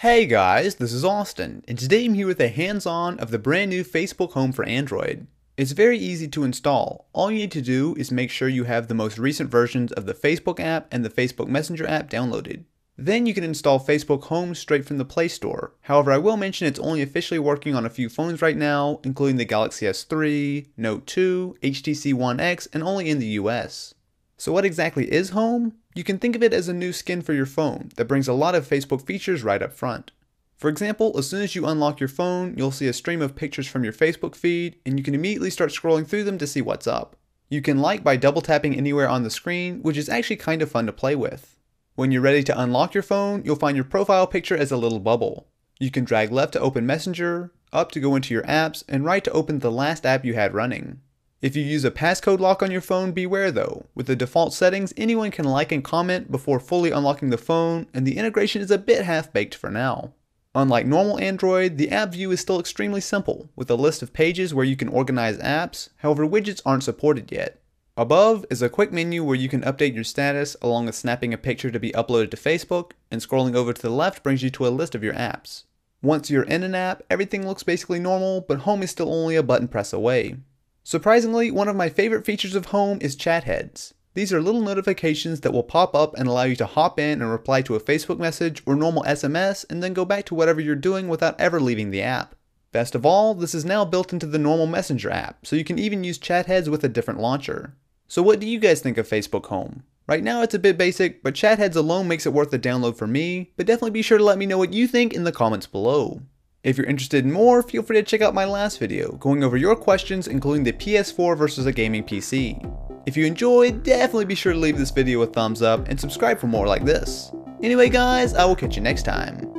Hey guys, this is Austin, and today I'm here with a hands-on of the brand new Facebook Home for Android. It's very easy to install. All you need to do is make sure you have the most recent versions of the Facebook app and the Facebook Messenger app downloaded. Then you can install Facebook Home straight from the Play Store. However, I will mention it's only officially working on a few phones right now, including the Galaxy S3, Note 2, HTC One X, and only in the US. So what exactly is Home? You can think of it as a new skin for your phone that brings a lot of Facebook features right up front. For example, as soon as you unlock your phone, you'll see a stream of pictures from your Facebook feed, and you can immediately start scrolling through them to see what's up. You can like by double tapping anywhere on the screen, which is actually kind of fun to play with. When you're ready to unlock your phone, you'll find your profile picture as a little bubble. You can drag left to open Messenger, up to go into your apps, and right to open the last app you had running. If you use a passcode lock on your phone, beware though. With the default settings, anyone can like and comment before fully unlocking the phone, and the integration is a bit half-baked for now. Unlike normal Android, the app view is still extremely simple, with a list of pages where you can organize apps, however widgets aren't supported yet. Above is a quick menu where you can update your status along with snapping a picture to be uploaded to Facebook, and scrolling over to the left brings you to a list of your apps. Once you're in an app, everything looks basically normal, but home is still only a button press away. Surprisingly, one of my favorite features of Home is chat heads. These are little notifications that will pop up and allow you to hop in and reply to a Facebook message or normal SMS and then go back to whatever you're doing without ever leaving the app. Best of all, this is now built into the normal Messenger app, so you can even use chat heads with a different launcher. So what do you guys think of Facebook Home? Right now it's a bit basic, but chat heads alone makes it worth the download for me, but definitely be sure to let me know what you think in the comments below. If you're interested in more, feel free to check out my last video, going over your questions including the PS4 versus a gaming PC. If you enjoyed, definitely be sure to leave this video a thumbs up and subscribe for more like this. Anyway guys, I will catch you next time.